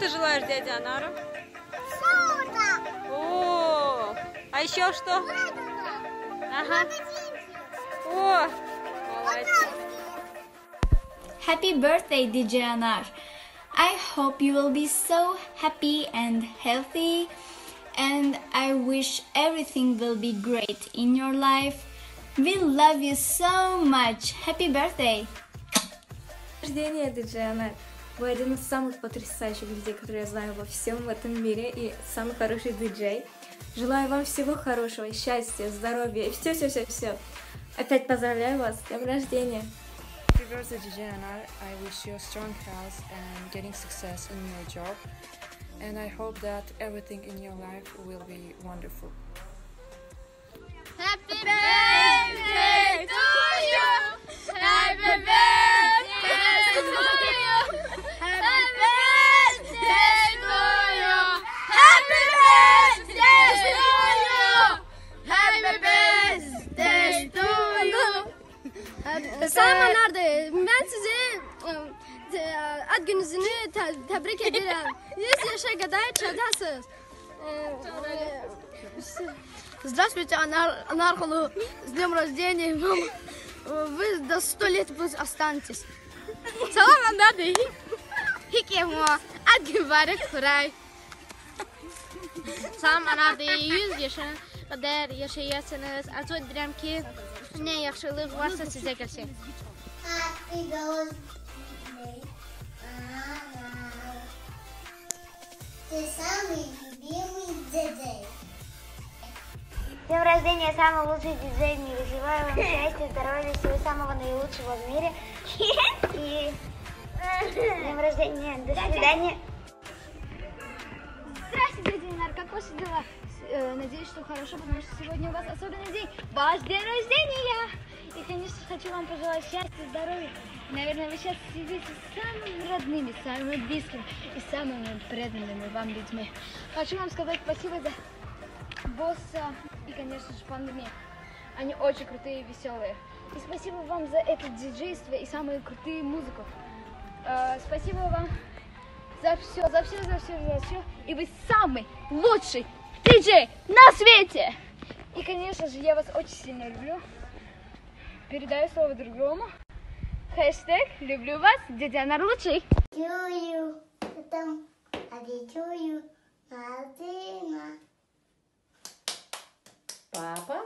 ты желаешь дяде Анару? Солнце. О, а еще что? Ага. О, молодец. Happy birthday, DJ Anar. I hope you will be so happy and healthy, and I wish everything will be great in your life. We love you so much. Happy birthday! рождения, Диджана. Вы один из самых потрясающих людей, которые я знаю во всем этом мире, и самый хороший диджей. Желаю вам всего хорошего, счастья, здоровья и все-все-все-все. Опять поздравляю вас с днем рождения. Birthday, DJ Anar. I wish you a strong health and getting success in your job. And I hope that everything in your life will be wonderful. Happy birthday Selam nerede? Ben size e, ad gününüzü te- tebrik ederim. 100 yaşa kadar çadasınız. Здравствуйте, Анар, Анархолу. С днем рождения, мама. Вы до сто лет вы останетесь. Салам Анады. Hikemo. Ad gün mübarek Kuray. Salam anardı 100 yaşa kadar yaşayasınız. Arzu ederim ki ne yaxşılıq varsa sizə gəlsin. Happy birthday, Anna. Ты самый любимый диджей. С днем рождения, самый лучший диджей в мире. Желаю вам счастья, здоровья, всего самого наилучшего в мире. И с днем рождения, до свидания. Здравствуйте, Динар, как ваши дела? Э, Надеюсь, что хорошо, потому что сегодня у вас особенный день. Ваш день рождения! И, конечно, хочу вам пожелать счастья, здоровья. Наверное, вы сейчас сидите с самыми родными, самыми близкими и самыми преданными вам людьми. Хочу вам сказать спасибо за босса и, конечно же, пандемию. Они очень крутые и веселые. И спасибо вам за это диджейство и самую крутую музыку. Э, спасибо вам за все, за все, за все, за все. И вы самый лучший диджей на свете. И, конечно же, я вас очень сильно люблю. Передаю слово другому. Хэштег «Люблю вас, дядя Нар лучший». Чую. Папа